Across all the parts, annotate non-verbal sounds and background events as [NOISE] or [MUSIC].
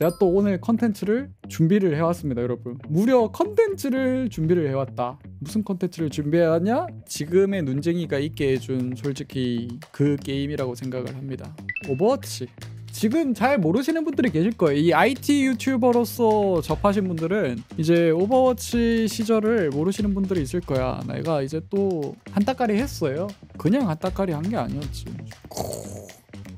제가 또 오늘 컨텐츠를 준비를 해왔습니다 여러분 무려 컨텐츠를 준비를 해왔다 무슨 컨텐츠를 준비해왔냐? 지금의 눈쟁이가 있게 해준 솔직히 그 게임이라고 생각을 합니다 오버워치 지금 잘 모르시는 분들이 계실 거예요. 이 IT 유튜버로서 접하신 분들은 이제 오버워치 시절을 모르시는 분들이 있을 거야. 내가 이제 또 한따까리 했어요. 그냥 한따까리 한 게 아니었지.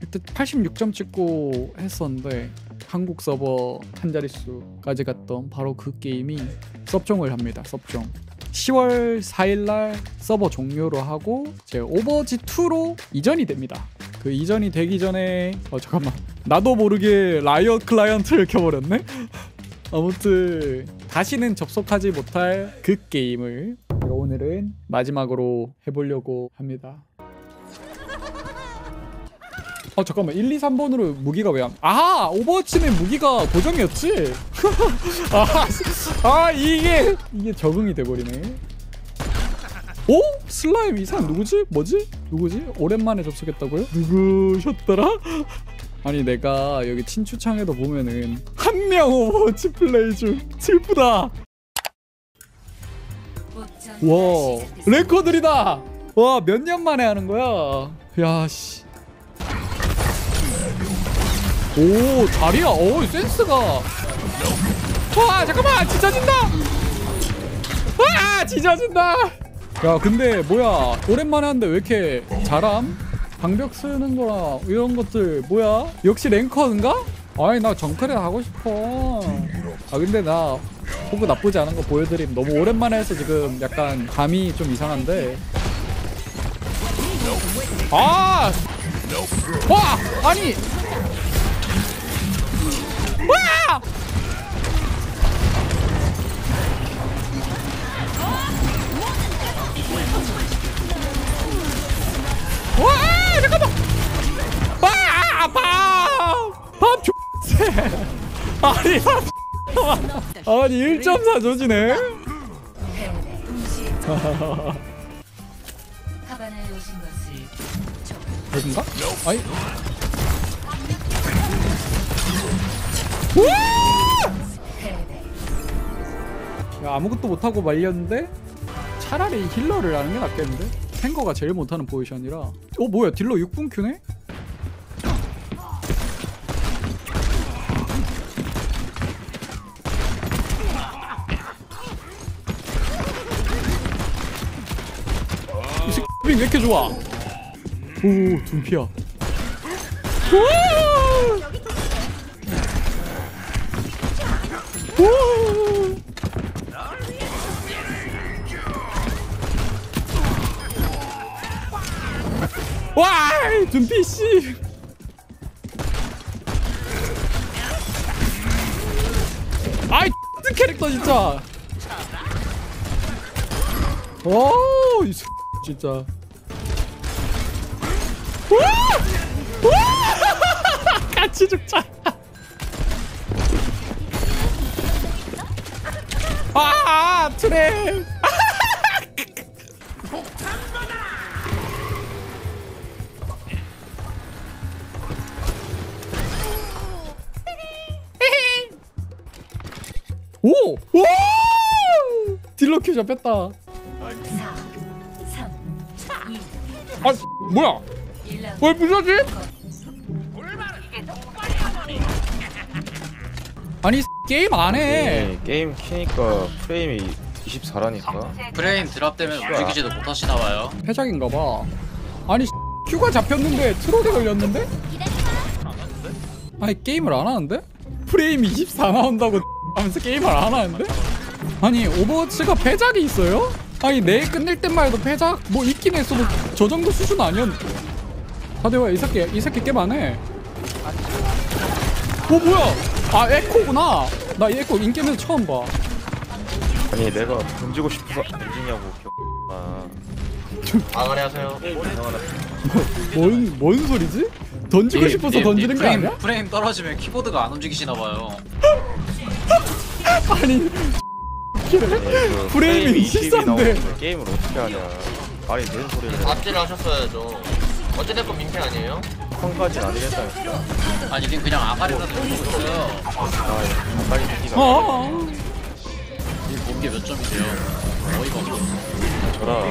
그때 86점 찍고 했었는데 한국 서버 한 자릿수까지 갔던 바로 그 게임이 섭종을 합니다. 섭종. 10월 4일날 서버 종료로 하고 제 오버워치 2로 이전이 됩니다. 그 이전이 되기 전에 어 잠깐만 나도 모르게 라이엇 클라이언트를 켜버렸네. [LAUGHS] 아무튼 다시는 접속하지 못할 그 게임을 오늘은 마지막으로 해보려고 합니다. 어 잠깐만 1, 2, 3번으로 무기가 왜 안... 아 오버워치는 무기가 고정이었지? [LAUGHS] 아, 아 이게 이게 적응이 돼버리네 오? 슬라임 이상 누구지? 뭐지? 누구지? 오랜만에 접속했다고요? 누구셨더라? [LAUGHS] 아니 내가 여기 친추창에도 보면은 한 명 오버워치 플레이 중 슬프다 와 랭커들이다 와 몇 년 만에 하는 거야 야씨 오 자리야 오 센스가 와 잠깐만 찢어진다 와 찢어진다 야 근데 뭐야 오랜만에 하는데 왜 이렇게 잘함? 방벽 쓰는 거랑 이런 것들 뭐야? 역시 랭커인가? 아니 나 정크레 하고 싶어 아 근데 나 호구 나쁘지 않은 거 보여드림 너무 오랜만에 해서 지금 약간 감이 좀 이상한데 아! 와! 아니! 와! 와! 잠깐만! [LAUGHS] [LAUGHS] 아! 밥! 밥 X세! 아니, 밥 아니 1.4 조지네? 하바나에 오신 것을 여긴가? 아이 야, 아무것도 못하고 말렸는데 차라리 힐러를 하는 게 낫겠는데? 탱커가 제일 못하는 포지션이라 어 뭐야 딜러 6분 큐네? 왜 이렇게 좋아? 오 둔피야 와! 둔피 씨. 아이 캐릭터 진짜. 오, 이 진짜. 와! 와! [LAUGHS] 같이 죽자. 아, 트랩. [LAUGHS] 오! 오! 딜러 queue 잡혔다. 4, 3, 2, 아, 뭐야? 1라운드 왜 부서지? 아니 게임 안 해. 네, 게임 키니까 프레임이 24라니까 프레임 drop 되면 움직이지도 못하시나 봐요. 패작인가 봐. 아니 queue가 잡혔는데 트롤이 걸렸는데? 아니 게임을 안 하는데? 프레임 24 나온다고 [LAUGHS] 하면서 게임을 안 하는데? 아니 오버워치가 패작이 있어요? 아니 내일 끝낼 때만 해도 패작 뭐 있긴 했어도 저 정도 수준 아니었 다대화 이 새끼 이 새끼 게임 안 해. 어 뭐야? 아 에코구나. 나 이 에코 in-game에서 처음 봐. 아니 내가 던지고 싶어서 던지냐고 아 아 그래 하세요. 뭔, 뭔 소리지? 던지고 님, 싶어서 님, 던지는 님, 게 프레임, 아니야? 프레임 떨어지면 키보드가 안 움직이시나 봐요. [LAUGHS] 아니 그 프레임이 20이 24인데. 나오는데 게임을 어떻게 하냐 말이 되는 소리를 해 앞질을 하셨어야죠. 어찌됐건 민폐 아니에요? 펑까지는 아니랬다니까 아니 님 그냥 아가리라도 보고 있어요 아 빨리 새끼가 어. 님 본게 몇 점이세요? 어이가 없어 저라.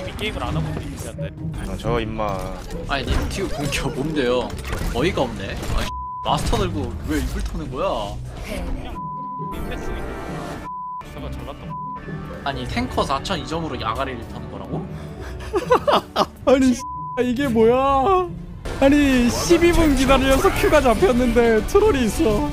이미 게임을 안 하고 있는 인데. 아, 저 임마. 아니 님 본게 뭔데요? 어이가 없네. 아니 마스터 들고 왜 입을 터는 거야? 기사가 잘났다 아니 탱커 4,002점으로 아가리를 터는 거라고? [LAUGHS] 아니 이게 뭐야? 아니 12분 기다려서 큐가 잡혔는데 트롤이 있어.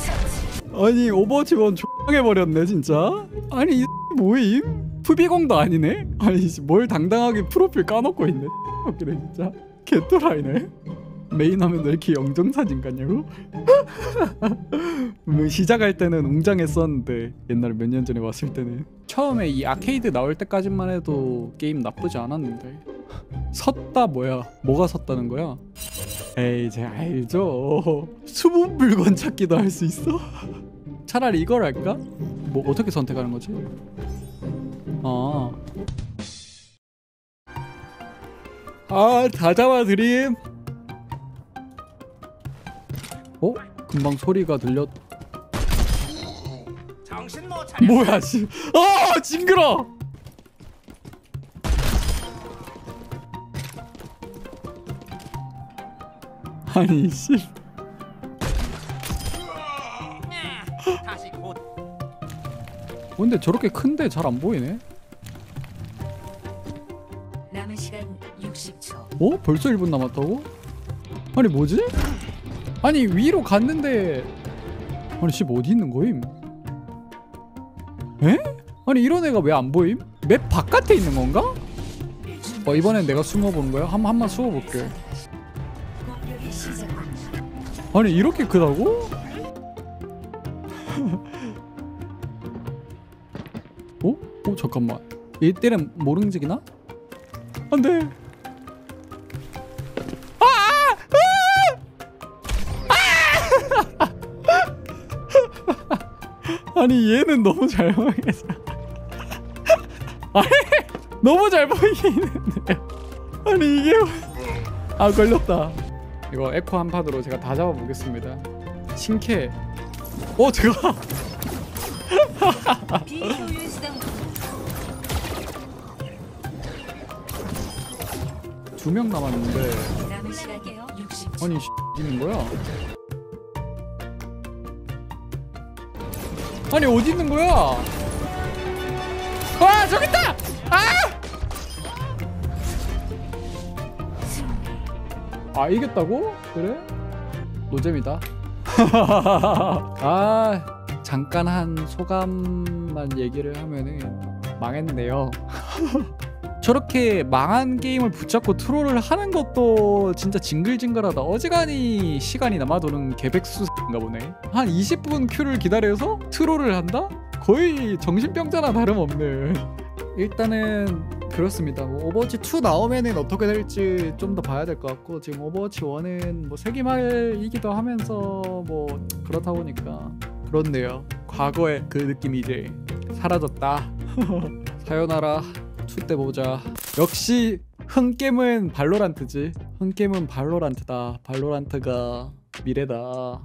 아니 오버워치 원 X해 버렸네 진짜. 아니 이 뭐임? 푸비공도 아니네. 아니 뭘 당당하게 프로필 까놓고 있네. [LAUGHS] 그래 진짜 개또라이네. 메인 하면 왜 이렇게 영정사진 같냐고? [LAUGHS] 뭐 시작할 때는 웅장했었는데 옛날에 몇 년 전에 왔을 때는 처음에 이 아케이드 나올 때까지만 해도 게임 나쁘지 않았는데 섰다 뭐야? 뭐가 섰다는 거야? 에이 제 알죠. 수분 물건 찾기도 할 수 있어. 차라리 이걸 할까? 뭐 어떻게 선택하는 거지? 아. 아, 다 잡아드림. 어? 금방 소리가 들렸. 뭐야, 씨. 아, 징그러. 아니 씨. 근데 저렇게 큰데 잘 안 보이네. 남은 시간 60초. 어? 벌써 1분 남았다고? 아니 뭐지? 아니 위로 갔는데 아니 씨 어디 있는 거임? 에? 아니 이런 애가 왜 안 보임? 맵 바깥에 있는 건가? 어 이번엔 내가 숨어보는 거야? 한 한번 숨어볼게. 아니 이렇게 크다고? 어? 어 잠깐만 이때는 모릉직이나? 안돼 아! 아! 아! 아니 얘는 너무 잘 보이겠어 아니 너무 잘 보이는데 아니 이게 아 걸렸다 이거 에코 한 판으로 제가 다 잡아보겠습니다. 신캐. 어 제가 [LAUGHS] 두 명 남았는데 남은 시간 60초. 아니 있는 거야? 아니 어디 있는 거야? 아 저기 있다! 아 이겼다고? 그래? 노잼이다. [LAUGHS] 아 잠깐 한 소감만 얘기를 하면은 망했네요. [LAUGHS] 저렇게 망한 게임을 붙잡고 트롤을 하는 것도 진짜 징글징글하다. 어지간히 시간이 남아도는 개백수인가 보네. 한 20분 queue를 기다려서 트롤을 한다? 거의 정신병자나 다름없는. 일단은 그렇습니다. 뭐 오버워치 2 나오면은 어떻게 될지 좀 더 봐야 될 것 같고 지금 오버워치 1은 뭐 세기말이기도 하면서 뭐 그렇다 보니까 그렇네요. 과거의 그 느낌이 이제 사라졌다. [LAUGHS] さよなら 2 때 보자. 역시 흥겜은 발로란트지. 흥겜은 발로란트다. 발로란트가 미래다.